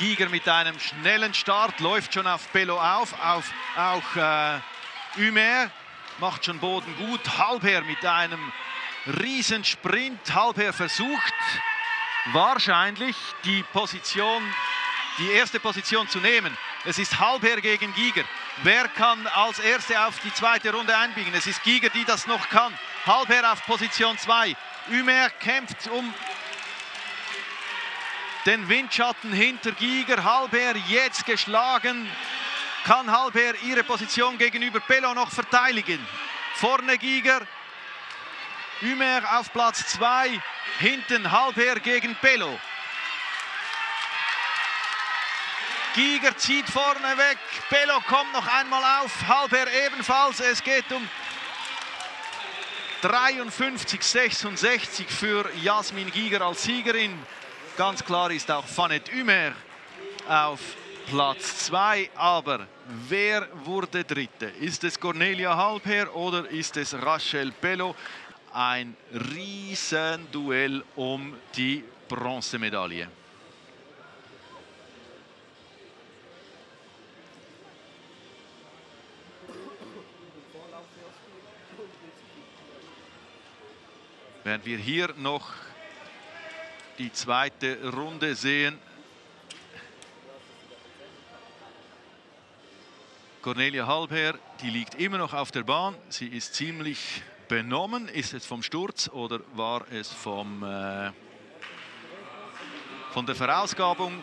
Giger mit einem schnellen Start, läuft schon auf Bello auf, auf auch äh, Ümer macht schon Boden gut. Halbherr mit einem Riesensprint. Halbherr versucht wahrscheinlich die Position, die erste Position zu nehmen. Es ist Halbherr gegen Giger. Wer kann als Erste auf die zweite Runde einbiegen? Es ist Giger, die das noch kann. Halbherr auf Position 2. Ümer kämpft um den Windschatten hinter Giger. Halbherr jetzt geschlagen. Kann Halbherr ihre Position gegenüber Bello noch verteidigen? Vorne Giger. Ümer auf Platz 2. Hinten Halbherr gegen Bello. Giger zieht vorne weg. Bello kommt noch einmal auf. Halbherr ebenfalls. Es geht um 53, 66 für Jasmin Giger als Siegerin. Ganz klar ist auch Fanet Ümer auf Platz 2. Aber wer wurde Dritte? Ist es Cornelia Halbherr oder ist es Rachel Bello? Ein Riesenduell um die Bronzemedaille. Während wir hier noch die zweite Runde sehen. Cornelia Halbherr, die liegt immer noch auf der Bahn. Sie ist ziemlich benommen. Ist es vom Sturz oder war es vom, äh, von der Verausgabung?